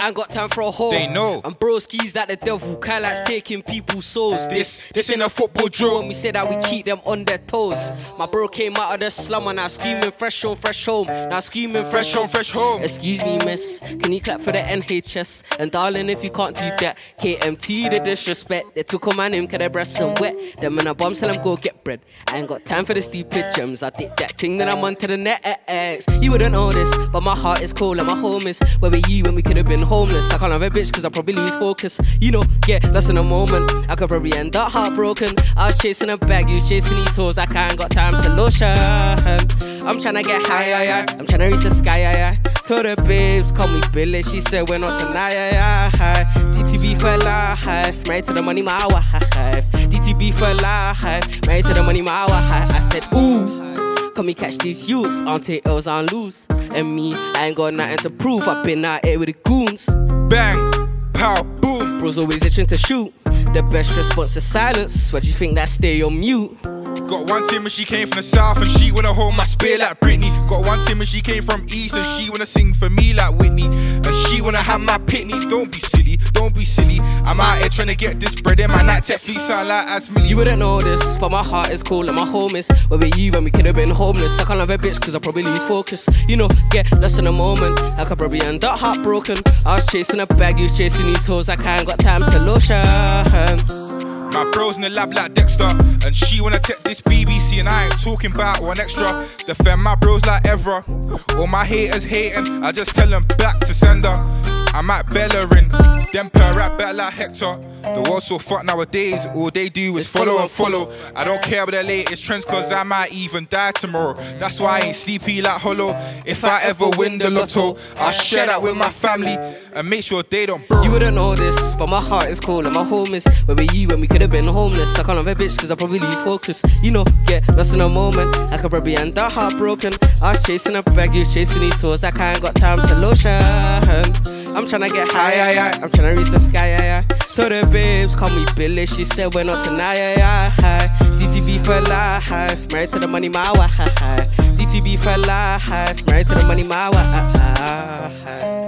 I ain't got time for a whore. They know. And broski's like the devil. Kyla's taking people's souls. This, this ain't a football drill. When we say that we keep them on their toes. My bro came out of the slum and now screaming fresh home, fresh home. Now screaming fresh home, fresh home. Excuse me, miss. Can you clap for the NHS? And darling, if you can't do that, KMT the disrespect. They took on my name cause their breasts and wet. Them and a bomb, tell them go get bread. I ain't got time for the stupid gems. I did that thing that I'm on to the next. You wouldn't know this, but my heart is cold and my home is where were you when we could have been homeless? I can't have a bitch cause I probably lose focus. You know, get lost in a moment. I could probably end up heartbroken. I was chasing a bag, you chasing these hoes. I can't got time to lotion. I'm trying to get high, yeah, yeah. I'm trying to reach the sky, yeah. Told the babes, call me Billy. She said we're not tonight, yeah, yeah. DTB for life, married to the money, my wife. DTB for life, married to the money, my wife. I said, ooh, come me catch these youths, auntie L's on loose. And me, I ain't got nothing to prove. I've been out here with the goons. Bang, pow, boom. Bros always itching to shoot. The best response is silence. What do you think that stay on mute? Got one team and she came from the south and she wanna hold my spear like Britney. Got one team and she came from east and she wanna sing for me like Whitney. And she wanna have my pitney. Don't be silly, don't be silly. I'm out here trying to get this bread in my Nike tech fleece sound like ads mini. You wouldn't know this, but my heart is cold and my home is where were you when we could have been homeless? I can't have a bitch cause I probably lose focus. You know, get lost in a moment. I could probably end up heartbroken. I was chasing a bag, you was chasing these hoes. I can't got time to lotion. My bro's in the lab like Dexter, and she wanna take this BBC, and I ain't talking about one extra. Defend my bros like ever. All my haters hating, I just tell them back to sender. I'm at Bellerin, them per rap better like Hector. The eh. world's so fucked nowadays, all they do is follow and follow. I don't care about the latest trends, cause I might even die tomorrow. That's why I ain't sleepy like hollow. If I ever win the lotto, I'll share that with my family and make sure they don't burn. You wouldn't know this, but my heart is cold and my home is where were you when we could have been homeless? I can't have a bitch cause I probably lose focus. You know, get lost in a moment. I could probably end up heartbroken. I was chasing a bag, you chasing these souls. I can't got time to lotion. I'm trying to get high. I'm trying to reach the sky, yeah, yeah. Told the babes, call me Billy. She said we're not tonight. DTB for life, married to the money, my wife. DTB for life, married to the money, my wife.